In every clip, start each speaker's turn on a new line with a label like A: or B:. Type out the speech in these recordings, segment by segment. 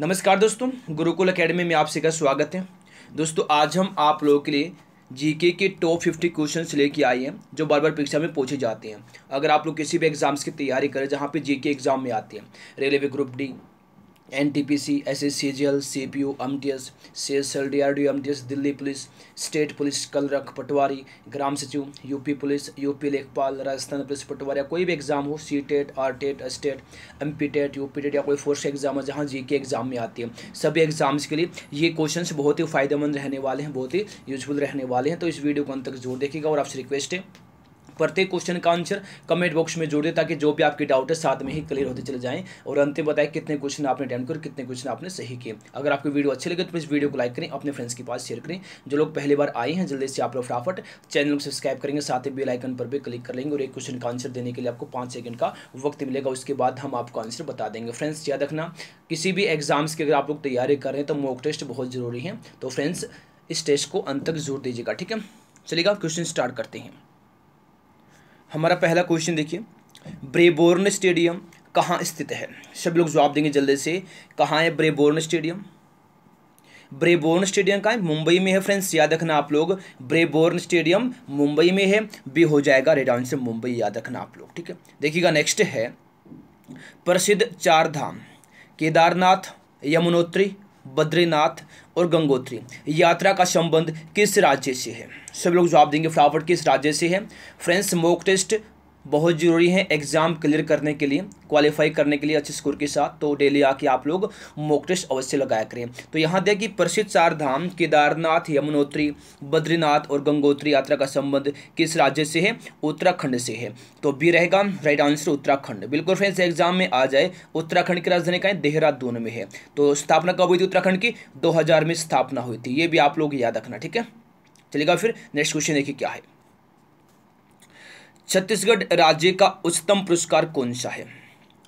A: नमस्कार दोस्तों, गुरुकुल एकेडमी में आप सभी का स्वागत है। दोस्तों, आज हम आप लोगों के लिए जीके के टॉप फिफ्टी क्वेश्चन लेके आए हैं, जो बार बार परीक्षा में पूछे जाते हैं। अगर आप लोग किसी भी एग्ज़ाम्स की तैयारी करें, जहाँ पे जीके एग्ज़ाम में आते हैं, railway group D N T P C S S C G L C P U M T S C S L D R D M T S Delhi police state police clerk patwari ग्राम सचिव UP police UP लेखपाल Rajasthan police पटवारी या कोई भी exam हो C TET R TET S TET M P TET U P TET या कोई force exam है, जहाँ जी के एग्ज़ाम में आती है। सभी एग्ज़ाम्स के लिए ये क्वेश्चन बहुत ही फ़ायदेमंद रहने वाले हैं, बहुत ही यूजफुल रहने वाले हैं। तो इस वीडियो को अंत तक ज़ोर देखिएगा और आपसे रिक्वेस्ट है प्रत्येक क्वेश्चन का आंसर कमेंट बॉक्स में जोड़ दें ताकि जो भी आपके डाउट है, साथ में ही क्लियर होते चले जाएँ। और अंतिम बताएँ कितने क्वेश्चन आपने अटेम्प्ट कर कितने क्वेश्चन आपने सही किए। अगर आपको वीडियो अच्छे लगे तो इस वीडियो को लाइक करें, अपने फ्रेंड्स के पास शेयर करें। जो लोग पहली बार आए हैं, जल्दी से आप लोग फटाफट चैनल को सब्सक्राइब करेंगे, साथ ही बेल आइकन पर भी क्लिक कर लेंगे और एक क्वेश्चन का आंसर देने के लिए आपको पाँच सेकंड का वक्त मिलेगा। उसके बाद हम आपको आंसर बता देंगे। फ्रेंड्स याद रखना, किसी भी एग्ज़ाम्स की अगर आप लोग तैयारी कर रहे हैं तो मॉक टेस्ट बहुत ज़रूरी है। तो फ्रेंड्स इस टेस्ट को अंत तक ज़ोर दीजिएगा, ठीक है? चलिएगा क्वेश्चन स्टार्ट करते हैं। हमारा पहला क्वेश्चन देखिए। ब्रेबोर्न स्टेडियम कहाँ स्थित है? सब लोग जवाब देंगे जल्दी से। कहाँ है ब्रेबोर्न स्टेडियम ब्रेबोर्न स्टेडियम कहाँ है? मुंबई में है फ्रेंड्स याद रखना आप लोग। ब्रेबोर्न स्टेडियम मुंबई में है। बी हो जाएगा रेड आंसर मुंबई, याद रखना आप लोग, ठीक है? देखिएगा नेक्स्ट है प्रसिद्ध चार धाम केदारनाथ, यमुनोत्री बद्रीनाथ और गंगोत्री। यात्रा का संबंध किस राज्य से है? सब लोग जवाब देंगे फटाफट किस राज्य से है। फ्रेंड्स मॉक टेस्ट बहुत ज़रूरी है एग्ज़ाम क्लियर करने के लिए क्वालिफाई करने के लिए अच्छे स्कोर के साथ। तो डेली आके आप लोग मॉक टेस्ट अवश्य लगाया करें। तो यहाँ देखिए, प्रसिद्ध चार धाम केदारनाथ, यमुनोत्री, बद्रीनाथ और गंगोत्री यात्रा का संबंध किस राज्य से है? उत्तराखंड से है। तो बी रहेगा राइट आंसर उत्तराखंड। बिल्कुल फ्रेंड्स एग्ज़ाम में आ जाए, उत्तराखंड की राजधानी कहें देहरादून में है। तो स्थापना कब हुई थी उत्तराखंड की? दो हज़ार में स्थापना हुई थी। ये भी आप लोग याद रखना, ठीक है? चलेगा फिर नेक्स्ट क्वेश्चन देखिए क्या है। छत्तीसगढ़ राज्य का उच्चतम पुरस्कार कौन सा है?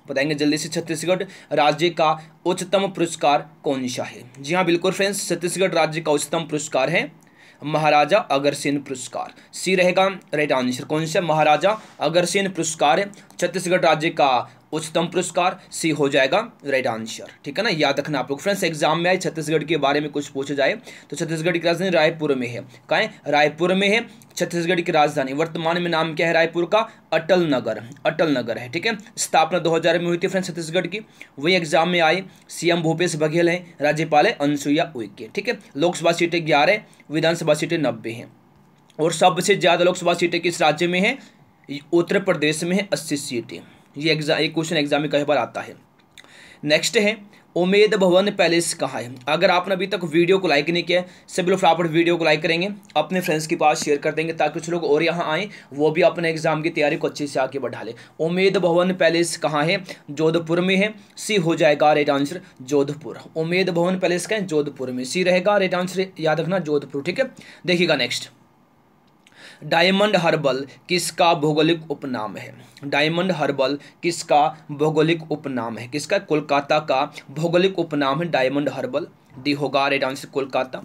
A: बताएँगे जल्दी से छत्तीसगढ़ राज्य का उच्चतम पुरस्कार कौन सा है? जी हाँ बिल्कुल फ्रेंड्स छत्तीसगढ़ राज्य का उच्चतम पुरस्कार है महाराजा अगरसेन पुरस्कार। सी रहेगा राइट आंसर कौन सा? महाराजा अगरसेन पुरस्कार। छत्तीसगढ़ राज्य का उच्चतम पुरस्कार सी हो जाएगा राइट आंसर ठीक है ना? याद रखना आप लोग। फ्रेंड्स एग्ज़ाम में आए, छत्तीसगढ़ के बारे में कुछ पूछा जाए तो छत्तीसगढ़ की राजधानी रायपुर में है। कहा रायपुर में है, छत्तीसगढ़ की राजधानी। वर्तमान में नाम क्या है रायपुर का? अटल नगर अटल नगर है, ठीक है? स्थापना 2000 में हुई थी फ्रेंड्स छत्तीसगढ़ की। वही एग्ज़ाम में आए सीएम भूपेश बघेल हैं, राज्यपाल है अनुसुईया उइके, ठीक है? लोकसभा सीटें ग्यारह, विधानसभा सीटें नब्बे हैं। और सबसे ज़्यादा लोकसभा सीटें किस राज्य में है? उत्तर प्रदेश में है, अस्सी सीटें। ये एग्ज़ाम ये क्वेश्चन एग्ज़ाम में कई बार आता है। नेक्स्ट है उमेद भवन पैलेस कहाँ है? अगर आपने अभी तक वीडियो को लाइक नहीं किया है सभी लोग फटाफट वीडियो को लाइक करेंगे, अपने फ्रेंड्स के पास शेयर कर देंगे, ताकि कुछ लोग और यहाँ आएँ, वो भी अपने एग्ज़ाम की तैयारी को अच्छे से आगे बढ़ा लें। उमेद भवन पैलेस कहाँ है? जोधपुर में है। सी हो जाएगा rate answer Jodhpur. Umaid Bhawan palace का है? जोधपुर में। सी रहेगा रेट आंसर याद रखना जोधपुर, ठीक है? देखिएगा नेक्स्ट डायमंड हर्बल किसका भौगोलिक उपनाम है? डायमंड हर्बल किसका भौगोलिक उपनाम है? किसका? कोलकाता का भौगोलिक उपनाम है डायमंड हर्बल। दी होगा रेड आंसर कोलकाता।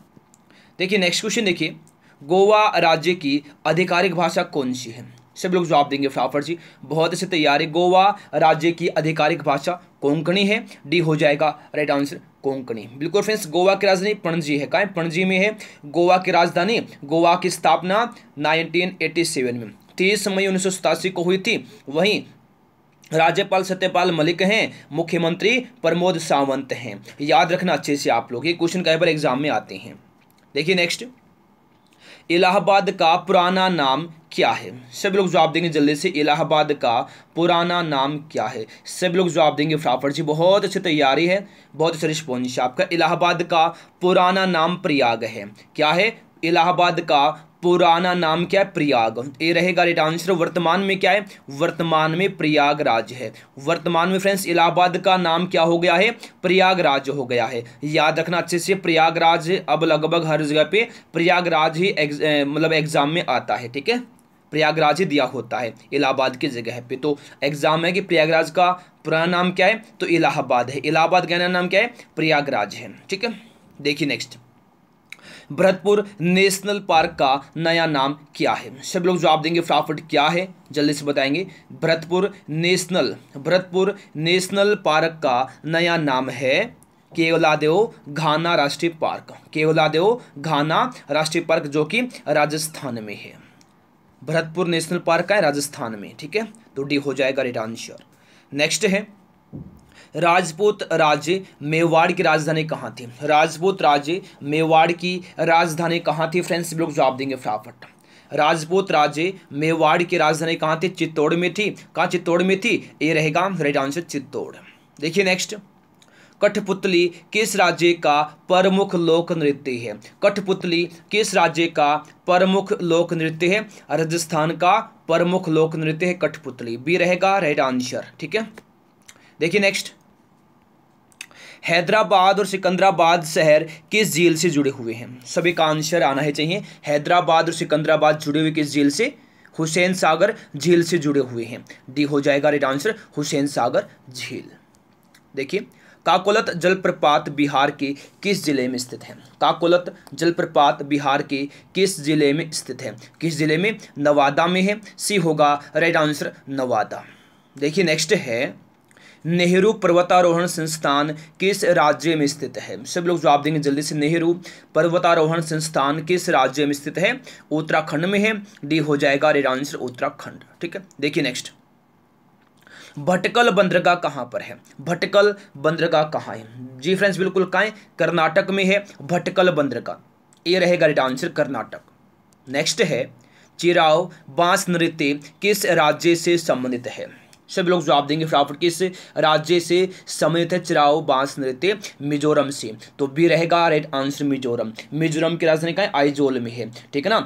A: देखिए नेक्स्ट क्वेश्चन देखिए। गोवा राज्य की आधिकारिक भाषा कौन सी है? सब लोग जवाब देंगे फटाफट जी बहुत अच्छी तैयारी, गोवा राज्य की आधिकारिक भाषा कोंकणी है। डी हो जाएगा राइट आंसर कोंकणी। बिल्कुल फ्रेंड्स गोवा की राजधानी पणजी है। कहा पणजी में है। गोवा की राजधानी, गोवा की स्थापना 1987 में। तीस मई उन्नीस सौ सतासी को हुई थी। वहीं राज्यपाल सत्यपाल मलिक हैं, मुख्यमंत्री प्रमोद सावंत हैं। याद रखना अच्छे से आप लोग। ये क्वेश्चन कई बार एग्ज़ाम में आते हैं। देखिए नेक्स्ट इलाहाबाद का पुराना नाम क्या है? सब लोग जवाब देंगे जल्दी से, इलाहाबाद का पुराना नाम क्या है? सब लोग जवाब देंगे फटाफट जी बहुत अच्छी तैयारी है, बहुत अच्छा रिस्पॉन्स आपका। इलाहाबाद का पुराना नाम प्रयाग है। क्या है? इलाहाबाद का पुराना नाम क्या है? प्रयाग। ये रहेगा राइट आंसर वर्तमान में क्या है? वर्तमान में प्रयागराज है। वर्तमान में फ्रेंड्स इलाहाबाद का नाम क्या हो गया है? प्रयागराज हो गया है। याद रखना अच्छे से, प्रयागराज अब लगभग हर जगह पे प्रयागराज ही मतलब एग्ज़ाम में आता है, ठीक है? प्रयागराज ही दिया होता है, इलाहाबाद की जगह पे। तो एग्ज़ाम है कि प्रयागराज का पुराना नाम क्या है? तो इलाहाबाद है। इलाहाबाद का नाम क्या है? प्रयागराज है, ठीक है? देखिए नेक्स्ट भरतपुर नेशनल पार्क का नया नाम क्या है? सब लोग जवाब देंगे फटाफट क्या है, जल्दी से बताएँगे। Bharatpur national Bharatpur national park का नया नाम है केवलादेव घाना राष्ट्रीय पार्क। केवलादेव घाना राष्ट्रीय पार्क जो कि राजस्थान में है। भरतपुर नेशनल पार्क का है राजस्थान में, ठीक है? तो डी हो जाएगा रेट आंसर नेक्स्ट है। राजपूत राज्य मेवाड़ की राजधानी कहाँ थी? राजपूत राज्य मेवाड़ की राजधानी कहाँ थी? फ्रेंड्स लोग जवाब देंगे फटाफट। राजपूत राज्य मेवाड़ की राजधानी कहाँ थी? चित्तौड़ में थी। कहाँ चित्तौड़ में थी? ये रहेगा राइट आंसर चित्तौड़। देखिए नेक्स्ट कठपुतली किस राज्य का प्रमुख लोक नृत्य है? कठपुतली किस राज्य का प्रमुख लोक नृत्य है? राजस्थान का प्रमुख लोक नृत्य है कठपुतली। बी रहेगा राइट आंसर ठीक है? देखिए नेक्स्ट हैदराबाद और सिकंदराबाद शहर किस झील से जुड़े हुए हैं। सभी का आंसर आना है चाहिए। हैदराबाद और सिकंदराबाद जुड़े हुए किस झील से हुसैन सागर झील से जुड़े हुए हैं। डी हो जाएगा राइट आंसर हुसैन सागर झील देखिए, काकोलत जलप्रपात बिहार के किस ज़िले में स्थित है? काकोलत जलप्रपात बिहार के किस ज़िले में स्थित है? किस ज़िले में? नवादा में है। सी होगा राइट आंसर नवादा। देखिए नेक्स्ट है नेहरू पर्वतारोहण संस्थान किस राज्य में स्थित है? सब लोग जवाब देंगे जल्दी से। नेहरू पर्वतारोहण संस्थान किस राज्य में स्थित है? उत्तराखंड में है। डी, हो जाएगा रेड आंसर उत्तराखंड। ठीक है? देखिए नेक्स्ट भटकल बंदरगाह कहाँ पर है? भटकल बंदरगाह कहाँ है? जी फ्रेंड्स बिल्कुल कहाँ है कर्नाटक में है भटकल बंदरगाह। ये रहेगा रेड आंसर कर्नाटक। नेक्स्ट है, चिराव बाँस नृत्य किस राज्य से संबंधित है? सभी लोग जवाब देंगे फटाफट किस राज्य से संबंधित है चिराओ बाँस नृत्य मिजोरम से। तो बी रहेगा राइट आंसर मिजोरम। मिजोरम की राजधानी का आइजोल में है। ठीक है ना?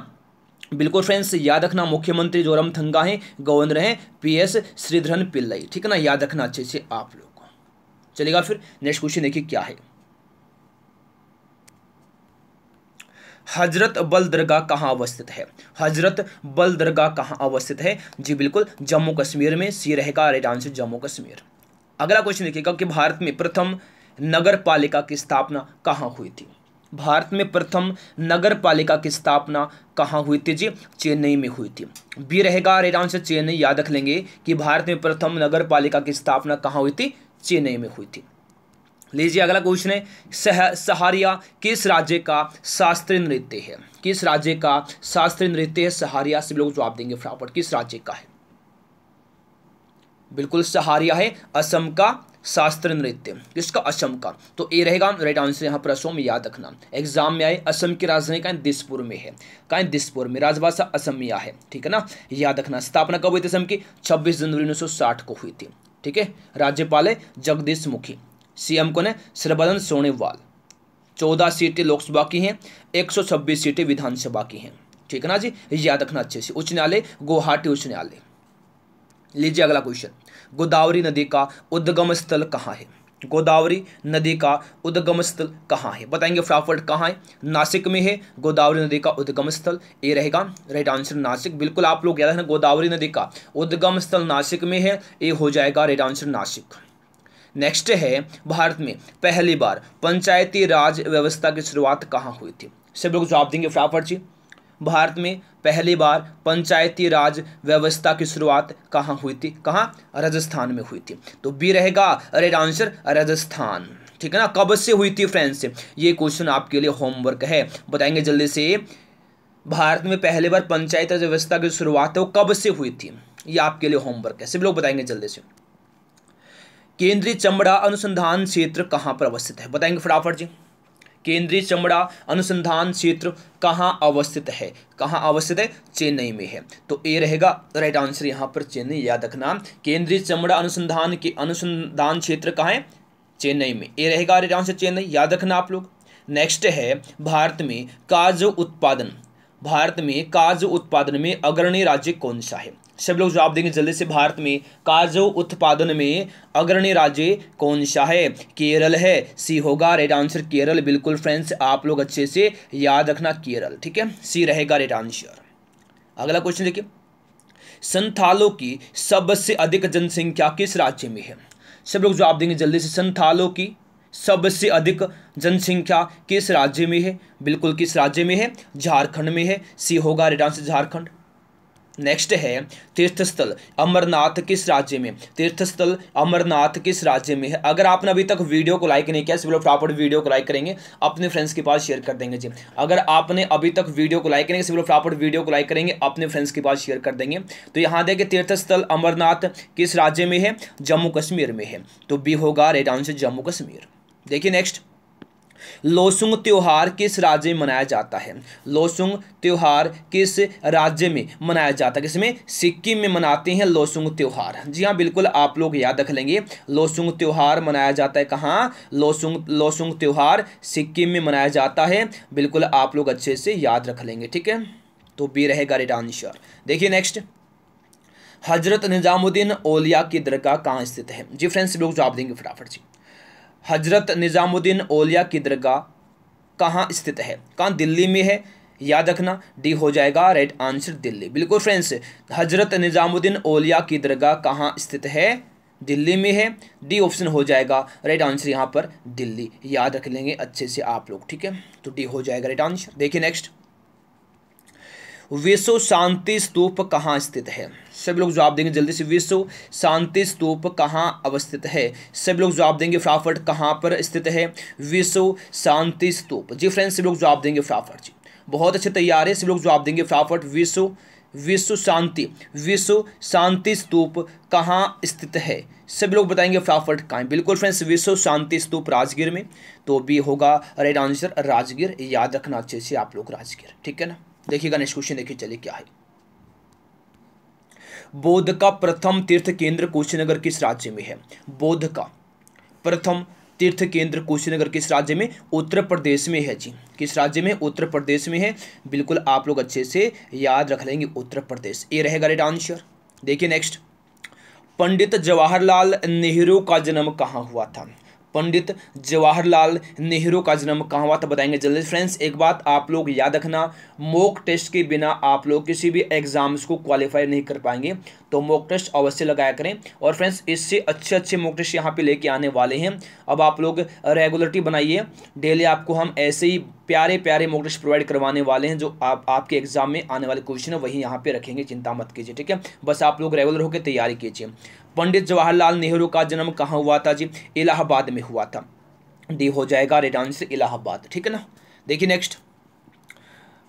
A: बिल्कुल फ्रेंड्स याद रखना मुख्यमंत्री जोरम थंगा है, गवर्नर है, पी एस श्रीधरन पिल्लई। ठीक है ना? याद रखना अच्छे से आप लोग चलेगा फिर नेक्स्ट क्वेश्चन देखिए क्या है। हज़रत बल दरगाह कहाँ अवस्थित है? हज़रत बल दरगाह कहाँ अवस्थित है? जी बिल्कुल, जम्मू कश्मीर में सी रहेगा राइट आंसर जम्मू कश्मीर। अगला क्वेश्चन देखिएगा कि भारत में प्रथम नगर पालिका की स्थापना कहाँ हुई थी? भारत में प्रथम नगर पालिका की स्थापना कहाँ हुई थी जी? चेन्नई में हुई थी। बी रहेगा राइट आंसर चेन्नई, याद रख लेंगे कि भारत में प्रथम नगर पालिका की स्थापना कहाँ हुई थी? चेन्नई में हुई थी। लीजिए, अगला क्वेश्चन है, सह, सहारिया किस राज्य का शास्त्रीय नृत्य है? किस राज्य का शास्त्रीय नृत्य है? सहारिया से लोग जवाब देंगे फटाफट, किस राज्य का है? बिल्कुल सहारिया है, असम का शास्त्र नृत्य। किसका? असम का। तो ए रहेगा राइट आंसर यहाँ पर असम याद रखना। एग्ज़ाम में आए, असम की राजधानी का दिसपुर में है। कहा दिसपुर में। राजभाषा असमिया है, ठीक है ना? याद रखना, स्थापना कब हुई थी असम की? छब्बीस जनवरी उन्नीस सौ साठ को हुई थी, ठीक है? राज्यपाल है जगदीश मुखी। सीएम कौन है सर्बानंद सोनेवाल चौदह सीटें लोकसभा की हैं, एक सौ छब्बीस सीटें विधानसभा की हैं। ठीक है ना जी? याद रखना अच्छे से। उच्च न्यायालय, गुवाहाटी उच्च न्यायालय। लीजिए अगला क्वेश्चन। गोदावरी नदी का उद्गम स्थल कहाँ है? गोदावरी नदी का उद्गम स्थल कहाँ है? बताएँगे फटाफट कहाँ है? नासिक में है। गोदावरी नदी का उद्गम स्थल, ये रहेगा। Right answer Nashik. बिल्कुल आप लोग याद रखना, गोदावरी नदी का उद्गम स्थल नासिक में है, ये हो जाएगा राइट आंसर नासिक। नेक्स्ट है भारत में पहली बार पंचायती राज व्यवस्था की शुरुआत कहाँ हुई थी? सब लोग जवाब देंगे फटाफट जी भारत में पहली बार पंचायती राज व्यवस्था की शुरुआत कहाँ हुई थी? कहाँ? राजस्थान में हुई थी। तो बी रहेगा रेड आंसर राजस्थान। ठीक है ना? कब से हुई थी फ्रेंड्स ये क्वेश्चन आपके लिए होमवर्क है। बताएँगे जल्दी से। भारत में पहली बार पंचायत राज व्यवस्था की शुरुआत कब से हुई थी? ये आपके लिए होमवर्क है। सब लोग बताएँगे जल्दी से। केंद्रीय चमड़ा अनुसंधान क्षेत्र कहाँ पर अवस्थित है? बताएँगे फटाफट जी। केंद्रीय चमड़ा अनुसंधान क्षेत्र कहाँ अवस्थित है? कहाँ अवस्थित है? चेन्नई में है। तो ए रहेगा, राइट आंसर यहाँ पर चेन्नई, याद रखना। केंद्रीय चमड़ा अनुसंधान के अनुसंधान क्षेत्र कहाँ है? चेन्नई में। ए रहेगा, राइट आंसर चेन्नई, याद रखना आप लोग। नेक्स्ट है, भारत में काजू उत्पादन। भारत में काजू उत्पादन में अग्रणी राज्य कौन सा है? सब लोग जवाब देंगे जल्दी से भारत में काजू उत्पादन में अग्रणी राज्य कौन सा है? केरल है। सी होगा रेड आंसर केरल। बिल्कुल फ्रेंड्स आप लोग अच्छे से याद रखना केरल, ठीक है? सी रहेगा रेड आंसर अगला क्वेश्चन देखिए। संथालों की सबसे अधिक जनसंख्या किस राज्य में है? सब लोग जवाब देंगे जल्दी से संथालों की। सबसे अधिक जनसंख्या किस राज्य में है? बिल्कुल किस राज्य में है? झारखंड में है। सी होगा रेड आंसर झारखंड। नेक्स्ट है तीर्थस्थल, अमरनाथ किस राज्य में? तीर्थस्थल, अमरनाथ किस राज्य में है? अगर आपने अभी तक वीडियो को लाइक नहीं किया सिर्फ़ फटाफट वीडियो को लाइक करेंगे, अपने फ्रेंड्स के पास शेयर कर देंगे जी। अगर आपने अभी तक वीडियो को लाइक करेंगे सिर्फ़ फटाफट वीडियो को लाइक करेंगे, अपने फ्रेंड्स के पास शेयर कर देंगे। तो यहाँ देखिए तीर्थस्थल, अमरनाथ किस राज्य में है? जम्मू कश्मीर में है। तो बी होगा रेड आंसर जम्मू कश्मीर। देखिए नेक्स्ट लोसुंग त्योहार किस राज्य में मनाया जाता है? लोसुंग त्योहार किस राज्य में मनाया जाता है? किसमें? सिक्किम में मनाते हैं लोसुंग त्योहार। जी हाँ बिल्कुल आप लोग याद रख लेंगे। लोसुंग त्योहार मनाया जाता है कहाँ? लोसुंग लोसुंग त्योहार सिक्किम में मनाया जाता है। बिल्कुल आप लोग अच्छे से याद रख लेंगे, ठीक है? तो बी रहेगा रेट आंसर देखिए नेक्स्ट हज़रत निज़ामुद्दीन ओलिया की दरगाह कहाँ स्थित है? जी फ्रेंड्स लोग जवाब देंगे फटाफट, जी। हज़रत निज़ामुद्दीन ओलिया की दरगाह कहाँ स्थित है? कहाँ दिल्ली में है? याद रखना, डी हो जाएगा राइट आंसर दिल्ली। बिल्कुल फ्रेंड्स हज़रत निज़ामुद्दीन ओलिया की दरगाह कहाँ स्थित है? दिल्ली में है। डी ऑप्शन हो जाएगा राइट आंसर यहाँ पर दिल्ली। याद रख लेंगे अच्छे से आप लोग, ठीक है? तो डी हो जाएगा राइट आंसर देखिए नेक्स्ट विश्व शांति स्तूप कहाँ स्थित है? सभी लोग जवाब देंगे जल्दी से। विश्व शांति स्तूप कहाँ अवस्थित है? सभी लोग जवाब देंगे फटाफट कहाँ पर स्थित है? विश्व शांति स्तूप। जी फ्रेंड्स सभी लोग जवाब देंगे फटाफट जी। बहुत अच्छे तैयार है। सभी लोग जवाब देंगे फटाफट। विश्व विश्व शांति विश्व शांति स्तूप कहाँ स्थित है? सभी लोग बताएँगे फटाफट कहाँ बिल्कुल फ्रेंड्स विश्व शांति स्तूप राजगीर में। तो भी होगा राइट आंसर राजगीर। याद रखना अच्छे से आप लोग राजगीर। ठीक है ना? देखिएगा नेक्स्ट क्वेश्चन देखिए चलिए क्या है। बौद्ध का प्रथम तीर्थ केंद्र कुशीनगर किस राज्य में है? बौद्ध का प्रथम तीर्थ केंद्र कुशीनगर किस राज्य में? उत्तर प्रदेश में है जी। किस राज्य में? उत्तर प्रदेश में है। बिल्कुल आप लोग अच्छे से याद रख लेंगे उत्तर प्रदेश। ये रहेगा राइट आंसर देखिए नेक्स्ट पंडित जवाहरलाल नेहरू का जन्म कहाँ हुआ था? पंडित जवाहरलाल नेहरू का जन्म कहाँ हुआ था बताएँगे जल्दी। फ्रेंड्स एक बात आप लोग याद रखना मॉक टेस्ट के बिना आप लोग किसी भी एग्ज़ाम्स को क्वालिफाई नहीं कर पाएँगे तो मॉक टेस्ट अवश्य लगाया करें। और फ्रेंड्स इससे अच्छे अच्छे मॉक टेस्ट यहाँ पे लेके आने वाले हैं। अब आप लोग रेगुलरिटी बनाइए। डेली आपको हम ऐसे ही प्यारे प्यारे मॉक टेस्ट प्रोवाइड करवाने वाले हैं, जो आप आपके एग्ज़ाम में आने वाले क्वेश्चन है, वही यहाँ पे रखेंगे, चिंता मत कीजिए, ठीक है? बस आप लोग रेगुलर होकर तैयारी कीजिए। पंडित जवाहरलाल नेहरू का जन्म कहाँ हुआ था जी? इलाहाबाद में हुआ था। डी हो जाएगा रेड आंसर इलाहाबाद, ठीक है ना? देखिए नेक्स्ट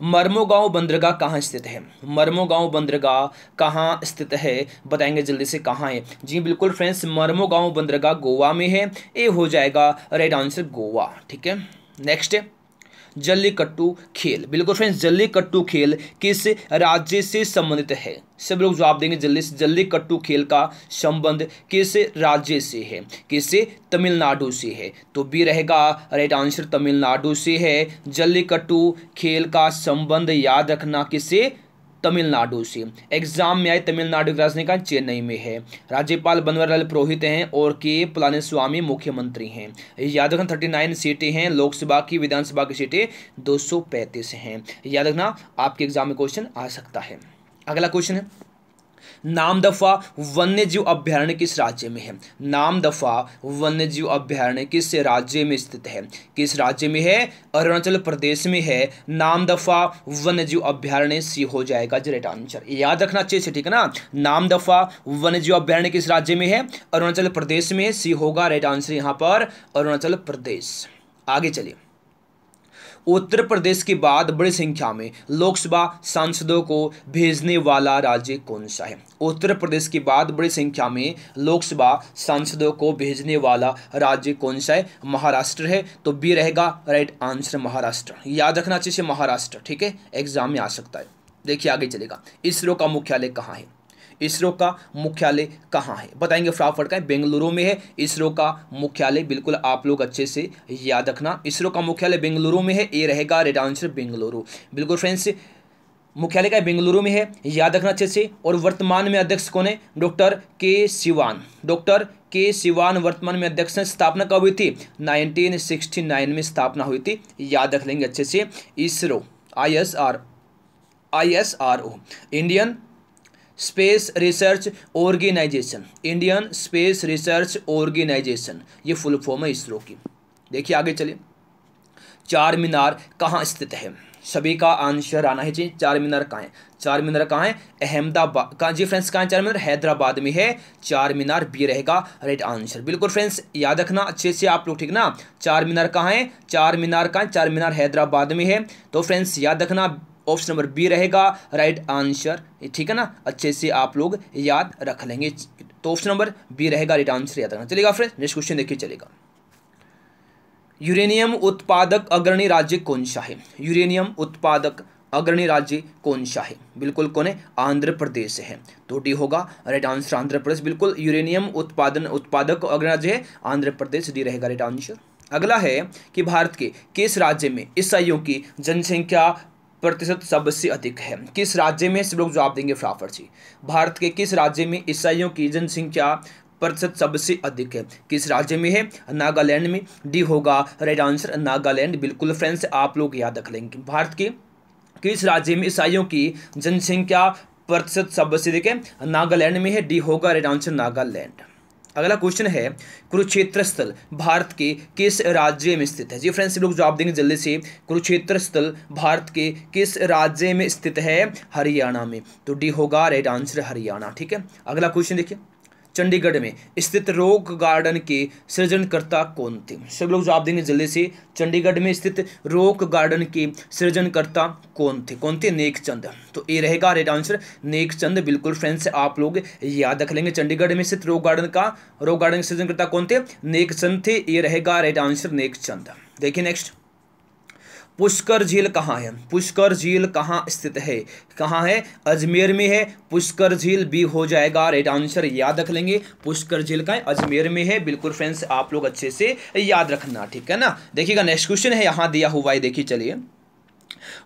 A: मरमो बंदरगाह कहाँ स्थित है? मरमो बंदरगाह कहाँ स्थित है? बताएँगे जल्दी से कहाँ है। जी बिल्कुल फ्रेंड्स मरमो बंदरगाह गोवा में है। ए हो जाएगा राइट आंसर गोवा, ठीक है? नेक्स्ट है जल्लीकट्टू खेल। बिल्कुल फ्रेंड्स, जल्लीकट्टू खेल किस राज्य से संबंधित है? सब लोग जवाब देंगे जल्दी से। जल्दी कट्टू खेल का संबंध किस राज्य से है? किस तमिलनाडु से है? तो बी रहेगा, राइट आंसर तमिलनाडु से है। जल्लीकट्टू खेल का संबंध याद रखना किससे तमिलनाडु से। एग्ज़ाम में आए तमिलनाडु की राजधानी का चेन्नई में है। राज्यपाल बनवारीलाल पुरोहित हैं और के पलानीस्वामी मुख्यमंत्री हैं। याद रखना, थर्टी नाइन सीटें हैं, लोकसभा की, विधानसभा की सीटें दो सौ पैंतीस हैं। याद रखना, आपके एग्ज़ाम में क्वेश्चन आ सकता है। अगला क्वेश्चन है। नामदफा वन्य जीव अभ्यारण्य किस राज्य में है? नामदफा वन्य जीव अभ्यारण्य किस राज्य में स्थित है? किस राज्य में है? अरुणाचल प्रदेश में है। नामदफा वन्य जीव अभ्यारण्य सी हो जाएगा जरेट आंसर याद रखना अच्छे से, ठीक है ना? नामदफा वन्य जीव अभ्यारण्य किस राज्य में है? अरुणाचल प्रदेश में सी होगा राइट आंसर यहाँ पर अरुणाचल प्रदेश. आगे चलिए. उत्तर प्रदेश के बाद बड़ी संख्या में लोकसभा सांसदों को भेजने वाला राज्य कौन सा है? उत्तर प्रदेश के बाद बड़ी संख्या में लोकसभा सांसदों को भेजने वाला राज्य कौन सा है? महाराष्ट्र है तो बी रहेगा राइट आंसर महाराष्ट्र। याद रखना चाहिए महाराष्ट्र, ठीक है? एग्ज़ाम में आ सकता है। देखिए आगे चलेगा। इसरो का मुख्यालय कहाँ है? इसरो का मुख्यालय कहाँ है? बताएँगे फटाफट का बेंगलुरु में है। इसरो का मुख्यालय, बिल्कुल आप लोग अच्छे से याद रखना। इसरो का मुख्यालय बेंगलुरु में है, ये रहेगा रेड आंसर बेंगलुरु। बिल्कुल फ्रेंड्स मुख्यालय का बेंगलुरु में है, याद रखना अच्छे से। और वर्तमान में अध्यक्ष कौन है? डॉक्टर के सिवान। डॉक्टर के सिवान वर्तमान में अध्यक्ष स्थापना कब हुई थी? 1969 में स्थापना हुई थी। याद रख लेंगे अच्छे से। ISRO I S R I S R O Indian space research organisation, Indian space research organisation, ये फुल फॉर्म है इसरो की। देखिए आगे चलिए। चार मीनार कहाँ स्थित है? सभी का आंसर आना है जी, चार मीनार कहाँ है? चार मीनार कहाँ है? अहमदाबाद कहाँ जी फ्रेंड्स, कहाँ चार मीनार? हैदराबाद में है। चार मीनार बी रहेगा राइट आंसर बिल्कुल फ्रेंड्स, याद रखना, अच्छे से आप लोग, ठीक ना? चार मीनार कहाँ है? चार मीनार कहाँ चार मीनार हैदराबाद में है। तो फ्रेंड्स, याद रखना ऑप्शन नंबर बी रहेगा, राइट आंसर। ठीक है ना? अच्छे से आप लोग याद रख लेंगे। तो ऑप्शन नंबर बी रहेगा, राइट आंसर याद रखना। चलेगा फ्रेंड्स, नेक्स्ट क्वेश्चन देखिए, चलेगा। यूरेनियम उत्पादक अग्रणी राज्य कौन सा है? यूरेनियम उत्पादक अग्रणी राज्य कौन सा है? बिल्कुल कौन है? आंध्र प्रदेश है। तो डी होगा, राइट आंसर आंध्र प्रदेश। बिल्कुल, यूरेनियम उत्पादन, उत्पादक अग्रणी राज्य है, आंध्र प्रदेश। डी रहेगा, राइट आंसर। अगला है कि भारत के किस राज्य में ईसाइयों की जनसंख्या प्रतिशत सबसे अधिक है। किस राज्य में? सब लोग जवाब देंगे फटाफट जी भारत के किस राज्य में ईसाइयों की जनसंख्या प्रतिशत सबसे अधिक है? किस राज्य में है? नागालैंड में। डी होगा राइट आंसर नागालैंड। बिल्कुल फ्रेंड्स, आप लोग याद रख लेंगे। भारत के किस राज्य में ईसाइयों की जनसंख्या प्रतिशत सबसे अधिक है? नागालैंड में है। डी होगा राइट आंसर नागालैंड। अगला क्वेश्चन है कुरुक्षेत्र स्थल भारत के किस राज्य में स्थित है? जी फ्रेंड्स लोग जवाब देंगे जल्दी से। कुरुक्षेत्र स्थल भारत के किस राज्य में स्थित है? हरियाणा में। तो डी होगा राइट आंसर हरियाणा, ठीक है? अगला क्वेश्चन देखिए। चंडीगढ़ में स्थित रॉक गार्डन के सृजनकर्ता कौन थे? सब लोग जवाब देंगे जल्दी से। चंडीगढ़ में स्थित रॉक गार्डन के सृजनकर्ता कौन थे? कौन थे? नेक चंद तो ये रहेगा रेड आंसर नेक चंद बिल्कुल फ्रेंड्स आप लोग याद रख लेंगे। चंडीगढ़ में स्थित रॉक गार्डन का रॉक गार्डन के सृजनकर्ता कौन थे? नेक चंद थे। ये रहेगा रेड आंसर नेक चंद देखिए नेक्स्ट पुष्कर झील कहाँ है? पुष्कर झील कहाँ स्थित है? कहाँ है? अजमेर में है। पुष्कर झील भी हो जाएगा। राइट आंसर याद रख लेंगे। पुष्कर झील का अजमेर में है। बिल्कुल फ्रेंड्स आप लोग अच्छे से याद रखना, ठीक है ना? देखिएगा नेक्स्ट क्वेश्चन है। यहाँ दिया हुआ है। देखिए, चलिए।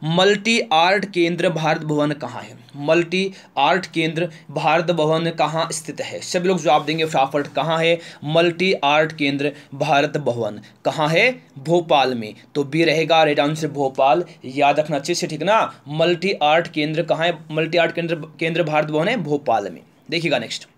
A: मल्टी आर्ट केंद्र भारत भवन कहाँ है? मल्टी आर्ट केंद्र भारत भवन कहाँ स्थित है? सभी लोग जवाब देंगे फटाफट, कहाँ है? मल्टी आर्ट केंद्र भारत भवन, कहाँ है? भोपाल में। तो बी रहेगा रेड आंसर भोपाल। याद रखना अच्छे से, ठीक ना? मल्टी आर्ट केंद्र कहाँ है? मल्टी आर्ट केंद्र केंद्र भारत भवन है भोपाल में। देखिएगा नेक्स्ट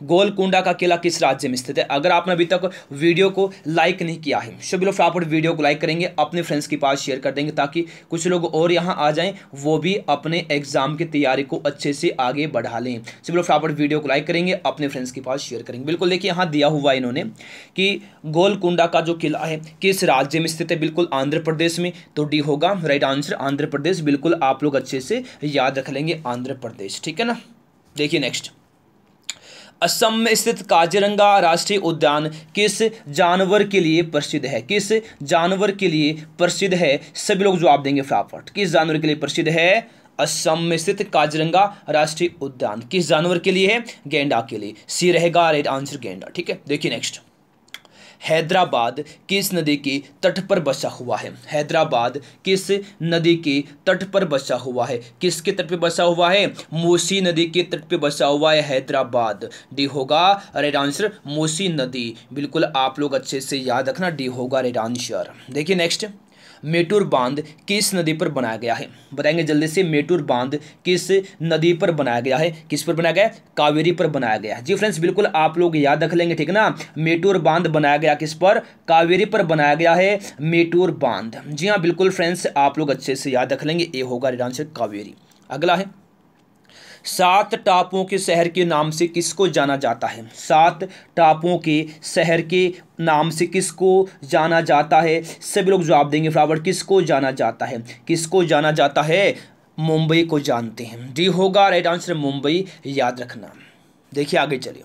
A: गोलकुंडा का किला किस राज्य में स्थित है? अगर आपने अभी तक वीडियो को लाइक नहीं किया है सभी लोग फटाफट वीडियो को लाइक करेंगे, अपने फ्रेंड्स के पास शेयर कर देंगे, ताकि कुछ लोग और यहाँ आ जाएँ, वो भी अपने एग्ज़ाम की तैयारी को अच्छे से आगे बढ़ा लें। सभी लोग फटाफट वीडियो को लाइक करेंगे, अपने फ्रेंड्स के पास शेयर करेंगे। बिल्कुल देखिए, यहाँ दिया हुआ इन्होंने कि गोलकुंडा का जो किला है, किस राज्य में स्थित है? बिल्कुल आंध्र प्रदेश में तो डी होगा राइट आंसर आंध्र प्रदेश। बिल्कुल आप लोग अच्छे से याद रख लेंगे आंध्र प्रदेश, ठीक है ना? देखिए नेक्स्ट असम में स्थित काजीरंगा राष्ट्रीय उद्यान किस जानवर के लिए प्रसिद्ध है? किस जानवर के लिए प्रसिद्ध है? सभी लोग जवाब देंगे फटाफट। किस जानवर के लिए प्रसिद्ध है? असम में स्थित काजीरंगा राष्ट्रीय उद्यान। किस जानवर के लिए है? गेंडा के लिए। सी रहेगा राइट आंसर गेंडा। ठीक है, देखिए नेक्स्ट हैदराबाद किस नदी के तट पर बसा हुआ है? हैदराबाद किस नदी के तट पर बसा हुआ है? किसके तट पर बसा हुआ है? मोसी नदी के तट पर बसा हुआ है हैदराबाद। डी होगा रेड आंसर मोसी नदी। बिल्कुल आप लोग अच्छे से याद रखना डी होगा रेड आंसर देखिए नेक्स्ट मेटूर बाँध किस नदी पर बनाया गया है? बताएँगे जल्दी से मेटूर बाँध किस नदी पर बनाया गया है? किस पर बनाया गया कावेरी पर बनाया गया है। जी फ्रेंड्स, बिल्कुल आप लोग याद रख लेंगे, ठीक ना? मेटूर बाँध बनाया गया किस पर? कावेरी पर बनाया गया है मेटूर बाँध। जी हाँ बिल्कुल फ्रेंड्स, आप लोग अच्छे से याद रख लेंगे। ये होगा आंसर कावेरी। अगला है। सात टापुओं के शहर के नाम से किसको जाना जाता है? सात टापुओं के शहर के नाम से किसको जाना जाता है? सभी लोग जवाब देंगे फटाफट, किसको जाना जाता है? किसको जाना जाता है? मुंबई को जानते हैं। डी होगा, राइट आंसर मुंबई, याद रखना। देखिए आगे चलिए।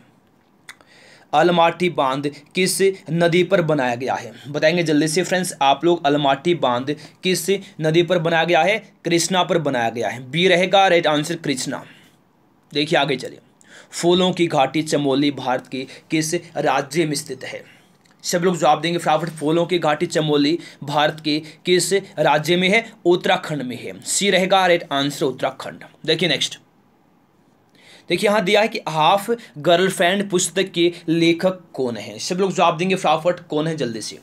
A: अलमाटी बाँध किस नदी पर बनाया गया है? बताएँगे जल्दी से फ्रेंड्स, आप लोग अलमाटी बाँध किस नदी पर बनाया गया है? कृष्णा पर बनाया गया है। बी रहेगा, राइट आंसर कृष्णा। देखिए आगे चलिए। फूलों की घाटी चमोली भारत के किस राज्य में स्थित है? सब लोग जवाब देंगे फटाफट, फूलों की घाटी चमोली भारत के किस राज्य में है? उत्तराखंड में है। सी रहेगा राइट आंसर उत्तराखंड। देखिए नेक्स्ट देखिए यहाँ दिया है कि हाफ़ गर्लफ्रेंड पुस्तक के लेखक कौन है? सब लोग जवाब देंगे फटाफट, कौन है जल्दी से?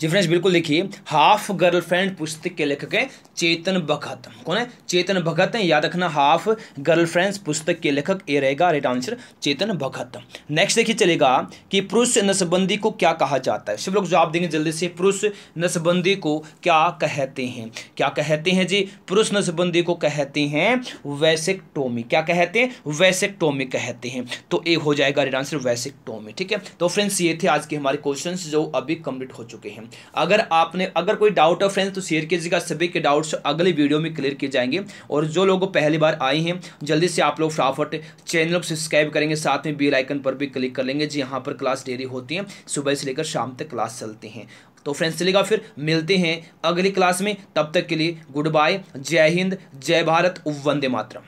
A: जी फ्रेंड्स, बिल्कुल देखिए हाफ़ गर्लफ्रेंड पुस्तक के लेखक है चेतन भगत कौन है? चेतन भगत है याद रखना हाफ़ गर्लफ्रेंड्स पुस्तक के लेखक ए रहेगा right answer Chetan Bhagat next देखिए चलेगा कि पुरुष नसबंदी को क्या कहा जाता है। सब लोग जवाब देंगे जल्दी से, पुरुष नसबंदी को क्या कहते हैं? क्या कहते हैं जी? पुरुष नसबंदी को कहते हैं वैसेक्टोमी। क्या कहते हैं? वैसेक्टोमी कहते हैं। तो ए हो जाएगा राइट आंसर वैसेक्टोमी, ठीक है? तो फ्रेंड्स ये थे आज के हमारे क्वेश्चन जो अभी कंप्लीट हो चुके हैं। अगर आपने, अगर कोई डाउट है फ्रेंड्स तो शेयर कीजिएगा, सभी के डाउट्स अगले वीडियो में क्लियर किए जाएँगे। और जो लोग पहली बार आए हैं, जल्दी से आप लोग फटाफट चैनल को सब्सक्राइब करेंगे, साथ में बेल आइकन पर भी क्लिक कर लेंगे। जी, यहाँ पर क्लास डेरी होती है, सुबह से लेकर शाम तक क्लास चलते हैं। तो फ्रेंड्स चलेगा फिर मिलते हैं अगली क्लास में। तब तक के लिए गुड बाय जय हिंद, जय भारत, वंदे मातरम।